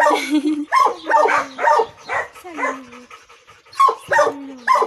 Salut. Salut.